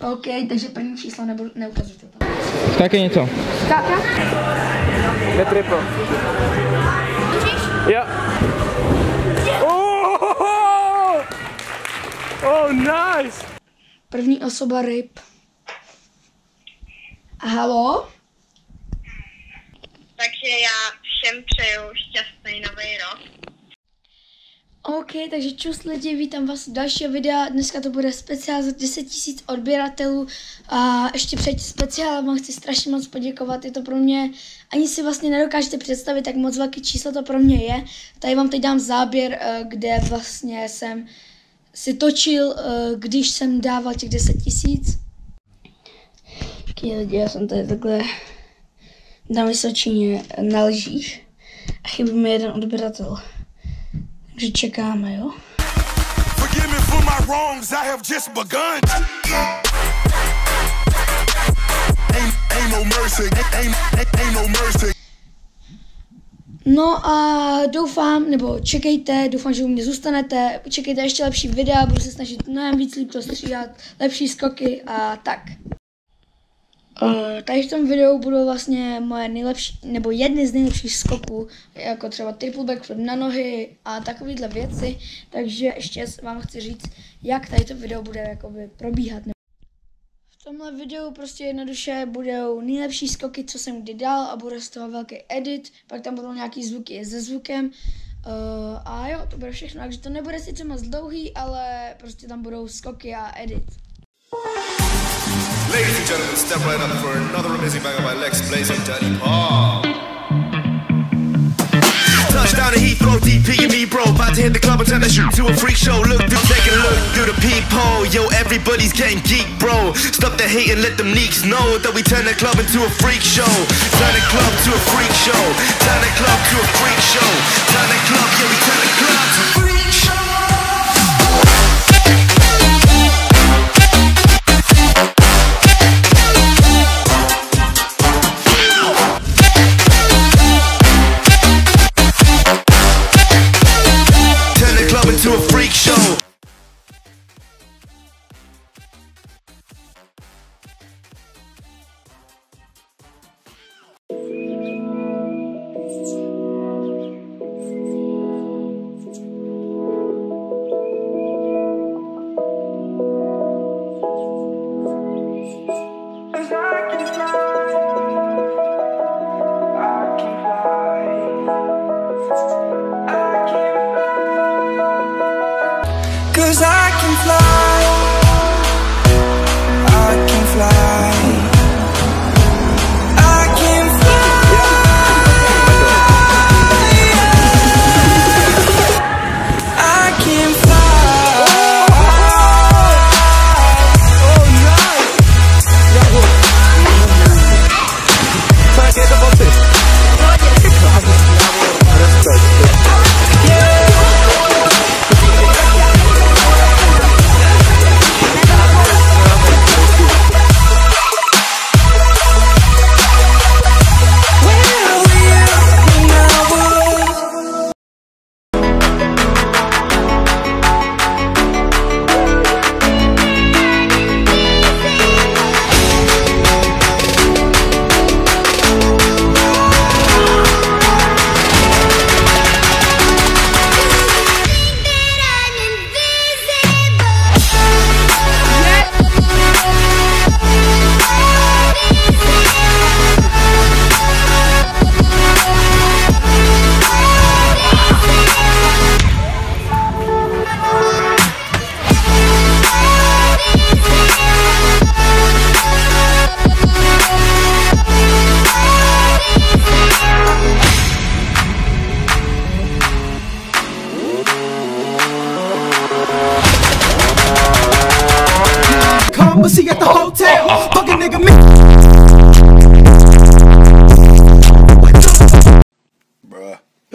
OK, takže první číslo nebudu, neukazujte tam. Taky něco. Skáka? Je triple. Jo. Oh! oh, nice! První osoba ryb. Halo? Takže já všem přeju šťastný. Takže čus lidi, vítám vás u dalšího videa. Dneska to bude speciál za 10 000 odběratelů. A ještě před speciálem vám chci strašně moc poděkovat. Je to pro mě, ani si vlastně nedokážete představit, jak moc velký číslo to pro mě je. Tady vám teď dám záběr, eh, kde vlastně jsem si točil, eh, když jsem dával těch 10 tisíc. Okay, lidi, já jsem tady takhle na Vysočině na lžích a chybí mi jeden odběratel. Takže čekáme, jo? Forgive me for my wrongs, I have just begun. Ain't, ain't no mercy, ain't, ain't, ain't no mercy. No a doufám, nebo čekejte, doufám, že u mě zůstanete, čekejte ještě lepší videa, budu se snažit mnohem víc líp to stříhat, lepší skoky a tak. Uh, tady v tom videu budou vlastně moje nejlepší, nebo jedny z nejlepších skoků, jako třeba triple backflip na nohy a takovýhle věci, takže ještě vám chci říct, jak tady to video bude jakoby probíhat. V tomhle videu prostě jednoduše budou nejlepší skoky, co jsem kdy dal a bude z toho velký edit, pak tam budou nějaký zvuky se zvukem uh, a jo, to bude všechno, takže to nebude sice moc dlouhý, ale prostě tam budou skoky a edit. Ladies and gentlemen, step right up for another amazing banger by Lex Blaze and Daddy Paul. Touchdown to Heathrow, DP and me, bro. About to hit the club and turn the shoot to a freak show. Look through, take a look through the peephole. Yo, everybody's getting geek, bro. Stop the hate and let them leaks know that we turn the club into a freak show. Turn the club to a freak show. Turn the club to a freak show. Turn the club, yeah, we turn the club to a freak Cause I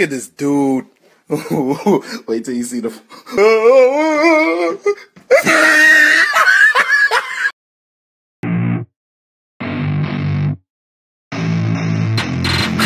look at this dude. Wait till you see the.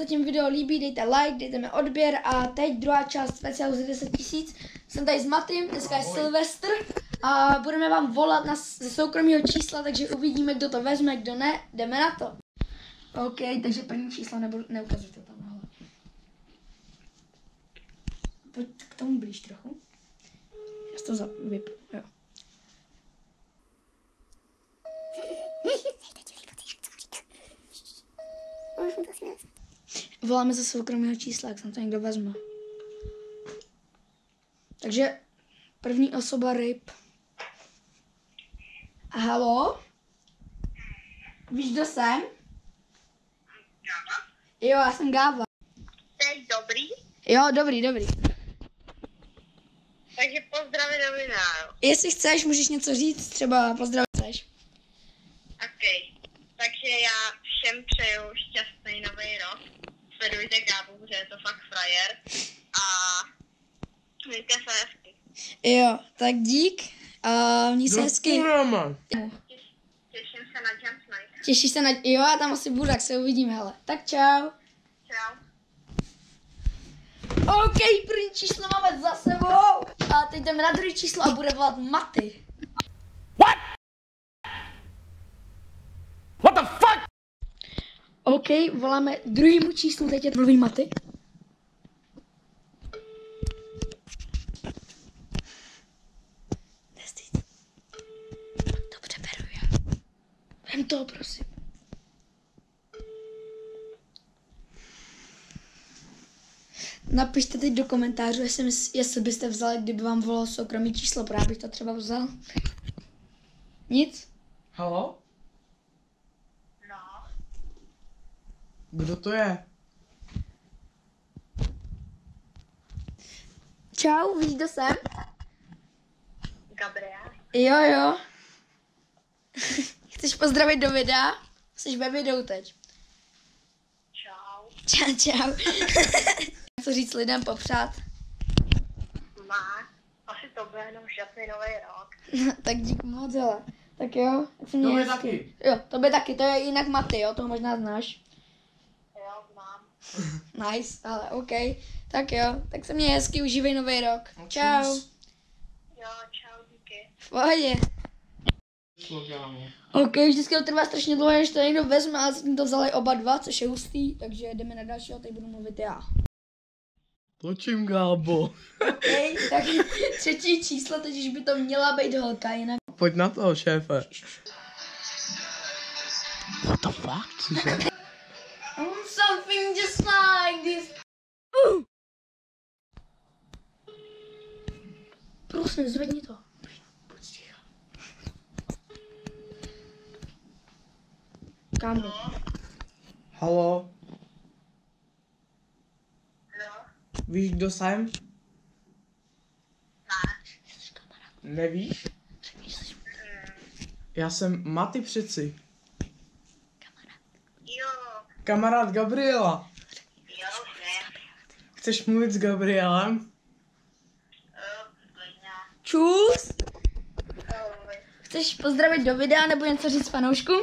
Zatím video líbí, dejte like, dejte mi odběr a teď druhá část speciálu z 10 tisíc. Jsem tady s Matým, dneska je Silvestr a budeme vám volat na, ze soukromého čísla, takže uvidíme, kdo to vezme, kdo ne, jdeme na to. OK, takže první číslo nebudu, neukazujte tam, hele. Pojď k tomu blíž trochu. Já to za, vypnu, jo. Voláme ze soukromého čísla, jak se nám to někdo vezme. Takže první osoba ryb. Halo? Víš, kdo jsem? Jo, já jsem Gáva. Teď dobrý, Jo, dobrý, dobrý. takže pozdravy videa. Jestli chceš, můžeš něco říct, třeba pozdrav chceš. OK, takže já všem přeju šťastný nový rok. Sledujte Gábu, že je to fakt frajer. A mějte se hezky. Jo, tak dík. A měj se hezky. Těším se na Jump Night. Těšíš se na... Jo, já tam asi budu, tak se uvidíme, hele. Tak čau. Čau. OK, první číslo máme za sebou. A teď jdeme na druhé číslo a bude volat Maty. What the fuck? OK, voláme druhému číslu, teď je mluví Maty. Nestýt. Dobře, beru já. Vem to, prosím. Napište teď do komentářů, jestli, jestli byste vzali, kdyby vám volalo soukromý číslo, právě bych to třeba vzal. Nic? Halo? Kdo to je? Čau, víš, kdo jsem? Gabriel. Jo, jo. Chceš pozdravit do videa? Jsi ve videu teď. Čau. Čau, čau. Co říct lidem popřát? Má. Asi to bude jenom šťastný nový rok. tak dík moc, hele. Tak jo, tak Tobě hezky. taky. Jo, to by taky, to je jinak Maty, jo, toho možná znáš. Nice, ale OK. Tak jo, tak se měj hezky, užívej nový rok. Čau. Jo, čau, díky. V pohodě. OK, vždycky to trvá strašně dlouho, než to někdo vezme, ale jsme to vzali oba dva, což je hustý, takže jdeme na dalšího, teď budu mluvit já. Točím, Gábo. OK, tak třetí číslo, teď už by to měla být holka, jinak Pojď na to, šéfe. I want something just like this. Prosím, zvedni to. Kámo, Halo, víš, kdo jsem? Nevíš? Já jsem Maty přeci. Kamarád Gabriela. Jo. Chceš mluvit s Gabrielem? Klidně. čus. Chceš pozdravit do videa nebo něco říct fanouškům?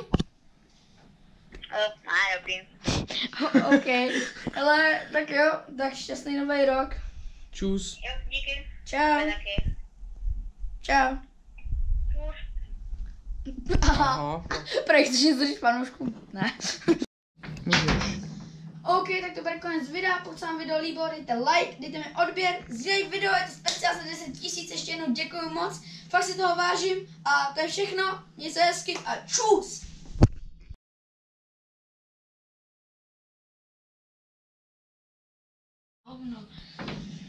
jo, ne, dobrý. OK, ale tak jo, tak šťastný nový rok. Čus. Jo, díky. Čau, taky. čau. Čus. Aha, Aha. prej chceš něco říct fanouškům? Ne. Můžeš. OK, tak to bude konec videa. Pokud se vám video líbilo, dejte like, dejte mi odběr, sdílej video, je to speciál za 10 tisíc, ještě jednou děkuji moc. Fakt si toho vážím a to je všechno. Měj se hezky a čus!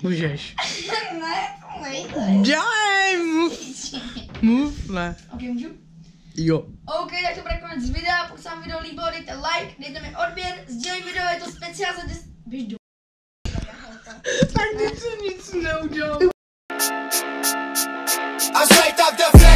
Můžeš. ne, ne, Dělej, mluv. Mluv, ne. OK, můžu? Jo. OK, tak to bude konec videa. Pokud se vám video líbilo, dejte like, dejte mi odběr, sdílej video, je to speciál za 10... Běž do... Tak ty jsi nic neudělal. I straight up the.